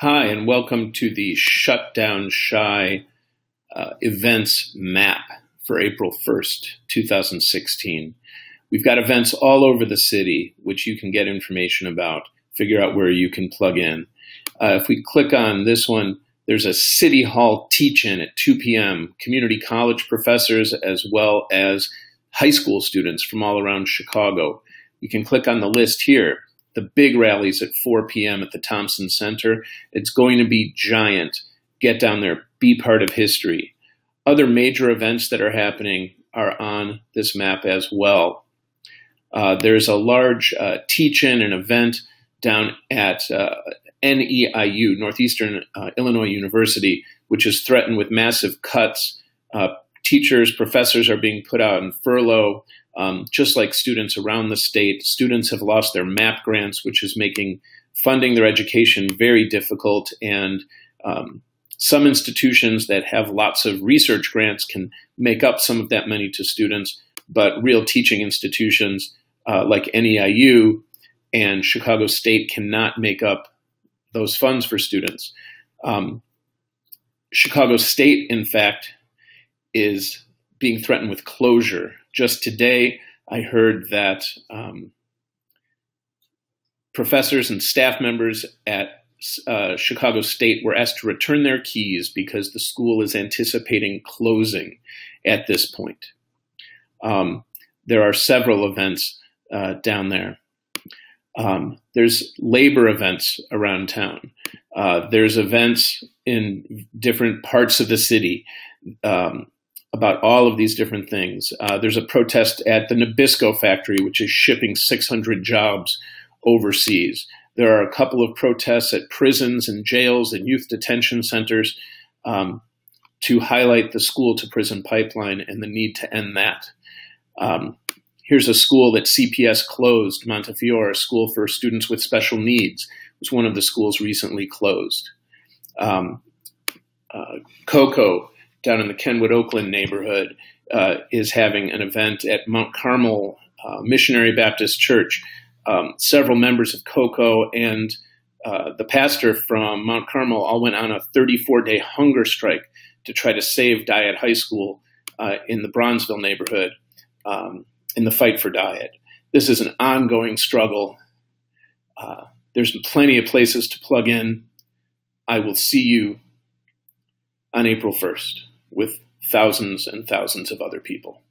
Hi, and welcome to the ShutDownChi uh, events map for April 1st, 2016. We've got events all over the city, which you can get information about, figure out where you can plug in. Uh, if we click on this one, there's a City Hall teach-in at 2 p.m. Community college professors as well as high school students from all around Chicago. You can click on the list here the big rallies at 4 p.m. at the Thompson Center. It's going to be giant. Get down there, be part of history. Other major events that are happening are on this map as well. Uh, there's a large uh, teach-in and event down at uh, NEIU, Northeastern uh, Illinois University, which is threatened with massive cuts. Uh, teachers, professors are being put out in furlough. Um, just like students around the state, students have lost their MAP grants, which is making funding their education very difficult. And um, some institutions that have lots of research grants can make up some of that money to students, but real teaching institutions uh, like NEIU and Chicago State cannot make up those funds for students. Um, Chicago State, in fact, is being threatened with closure. Just today, I heard that um, professors and staff members at uh, Chicago State were asked to return their keys because the school is anticipating closing at this point. Um, there are several events uh, down there. Um, there's labor events around town. Uh, there's events in different parts of the city. Um, about all of these different things. Uh, there's a protest at the Nabisco factory, which is shipping 600 jobs overseas. There are a couple of protests at prisons and jails and youth detention centers um, to highlight the school to prison pipeline and the need to end that. Um, here's a school that CPS closed, Montefiore, a school for students with special needs. It was one of the schools recently closed. Um, uh, KOCO, down in the Kenwood Oakland neighborhood uh, is having an event at Mount Carmel uh, Missionary Baptist Church. Um, several members of KOCO and uh, the pastor from Mount Carmel all went on a 34 day hunger strike to try to save Dyett High School uh, in the Bronzeville neighborhood um, in the fight for Dyett. This is an ongoing struggle. Uh, there's plenty of places to plug in. I will see you on April 1st with thousands and thousands of other people.